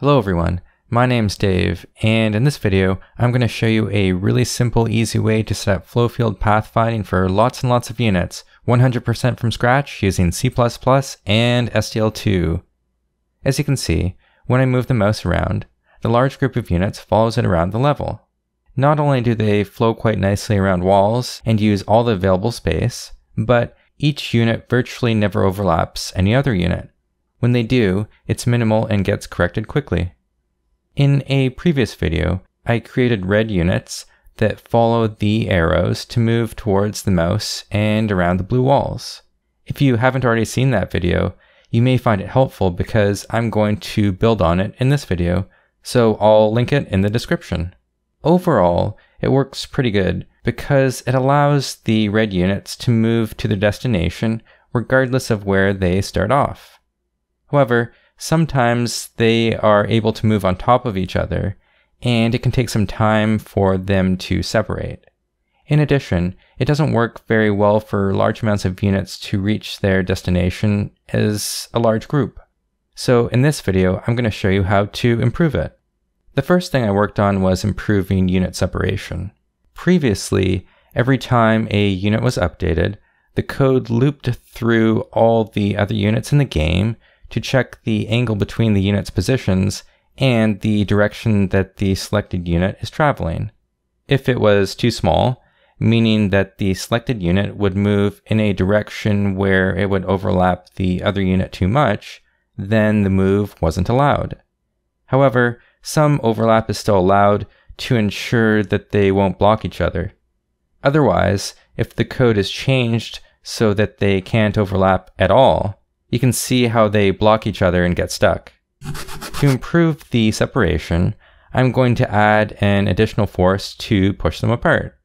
Hello everyone, my name's Dave, and in this video, I'm going to show you a really simple, easy way to set up flow field pathfinding for lots and lots of units, 100% from scratch using C++ and SDL2. As you can see, when I move the mouse around, the large group of units follows it around the level. Not only do they flow quite nicely around walls and use all the available space, but each unit virtually never overlaps any other unit. When they do, it's minimal and gets corrected quickly. In a previous video, I created red units that follow the arrows to move towards the mouse and around the blue walls. If you haven't already seen that video, you may find it helpful because I'm going to build on it in this video, so I'll link it in the description. Overall, it works pretty good because it allows the red units to move to their destination regardless of where they start off. However, sometimes they are able to move on top of each other, and it can take some time for them to separate. In addition, it doesn't work very well for large amounts of units to reach their destination as a large group. So in this video, I'm going to show you how to improve it. The first thing I worked on was improving unit separation. Previously, every time a unit was updated, the code looped through all the other units in the game to check the angle between the unit's positions and the direction that the selected unit is traveling. If it was too small, meaning that the selected unit would move in a direction where it would overlap the other unit too much, then the move wasn't allowed. However, some overlap is still allowed to ensure that they won't block each other. Otherwise, if the code is changed so that they can't overlap at all, you can see how they block each other and get stuck. to improve the separation, I'm going to add an additional force to push them apart.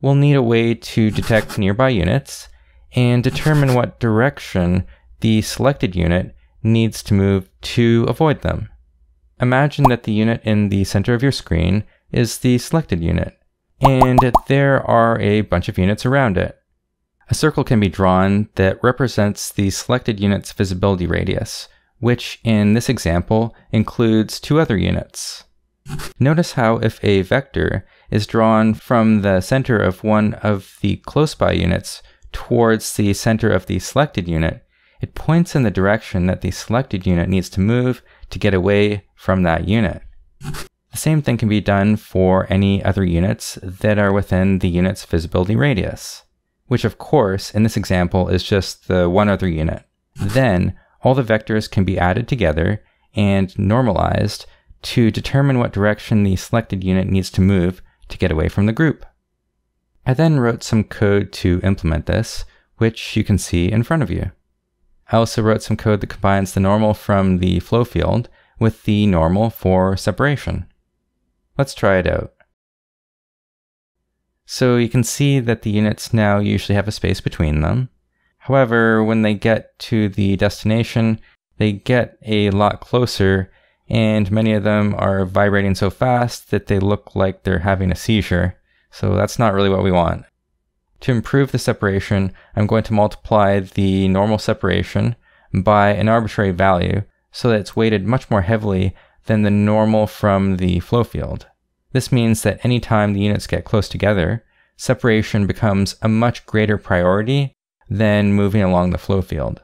We'll need a way to detect nearby units and determine what direction the selected unit needs to move to avoid them. Imagine that the unit in the center of your screen is the selected unit, and there are a bunch of units around it. A circle can be drawn that represents the selected unit's visibility radius, which in this example includes two other units. Notice how if a vector is drawn from the center of one of the close by units towards the center of the selected unit, it points in the direction that the selected unit needs to move to get away from that unit. The same thing can be done for any other units that are within the unit's visibility radius, which of course in this example is just the one other unit. Then all the vectors can be added together and normalized to determine what direction the selected unit needs to move to get away from the group. I then wrote some code to implement this, which you can see in front of you. I also wrote some code that combines the normal from the flow field with the normal for separation. Let's try it out. So you can see that the units now usually have a space between them. However, when they get to the destination, they get a lot closer and many of them are vibrating so fast that they look like they're having a seizure. So that's not really what we want. To improve the separation, I'm going to multiply the normal separation by an arbitrary value so that it's weighted much more heavily than the normal from the flow field. This means that anytime the units get close together, separation becomes a much greater priority than moving along the flow field.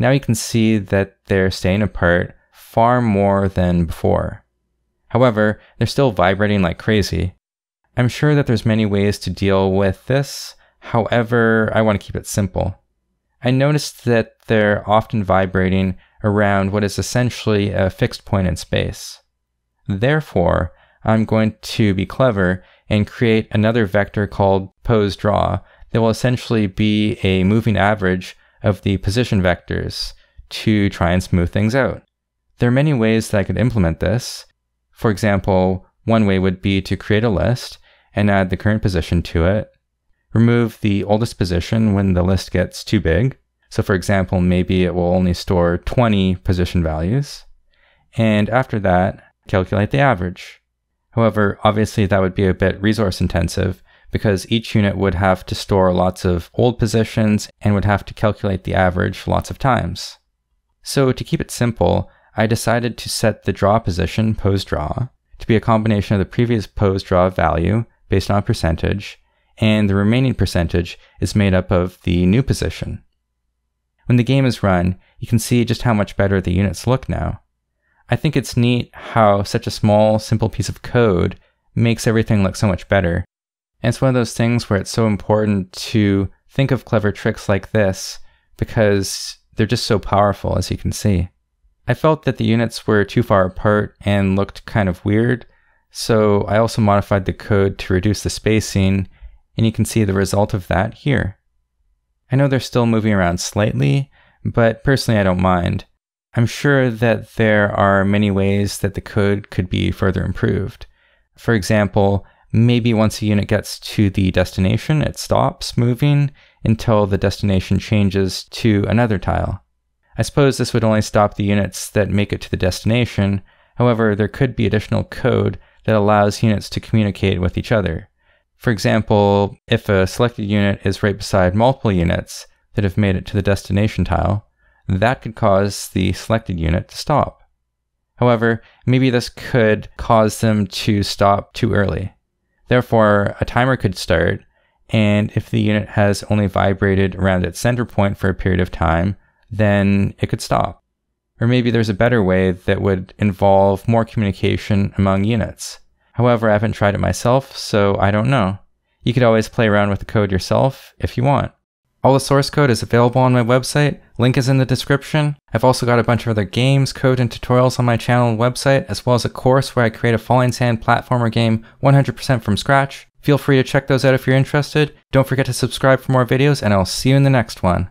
Now you can see that they're staying apart far more than before. However, they're still vibrating like crazy, I'm sure that there's many ways to deal with this. However, I want to keep it simple. I noticed that they're often vibrating around what is essentially a fixed point in space. Therefore, I'm going to be clever and create another vector called pose draw that will essentially be a moving average of the position vectors to try and smooth things out. There are many ways that I could implement this. For example, one way would be to create a list and add the current position to it. Remove the oldest position when the list gets too big. So for example, maybe it will only store 20 position values. And after that, calculate the average. However, obviously that would be a bit resource intensive because each unit would have to store lots of old positions and would have to calculate the average lots of times. So to keep it simple, I decided to set the draw position, pose draw, to be a combination of the previous pose draw value based on percentage, and the remaining percentage is made up of the new position. When the game is run, you can see just how much better the units look now. I think it's neat how such a small, simple piece of code makes everything look so much better. And it's one of those things where it's so important to think of clever tricks like this because they're just so powerful, as you can see. I felt that the units were too far apart and looked kind of weird, so I also modified the code to reduce the spacing, and you can see the result of that here. I know they're still moving around slightly, but personally I don't mind. I'm sure that there are many ways that the code could be further improved. For example, maybe once a unit gets to the destination, it stops moving until the destination changes to another tile. I suppose this would only stop the units that make it to the destination, however, there could be additional code that allows units to communicate with each other. For example, if a selected unit is right beside multiple units that have made it to the destination tile, that could cause the selected unit to stop. However, maybe this could cause them to stop too early. Therefore, a timer could start, and if the unit has only vibrated around its center point for a period of time, then it could stop. Or maybe there's a better way that would involve more communication among units. However, I haven't tried it myself, so I don't know. You could always play around with the code yourself if you want. All the source code is available on my website. Link is in the description. I've also got a bunch of other games, code, and tutorials on my channel and website, as well as a course where I create a Falling Sand platformer game 100% from scratch. Feel free to check those out if you're interested. Don't forget to subscribe for more videos, and I'll see you in the next one.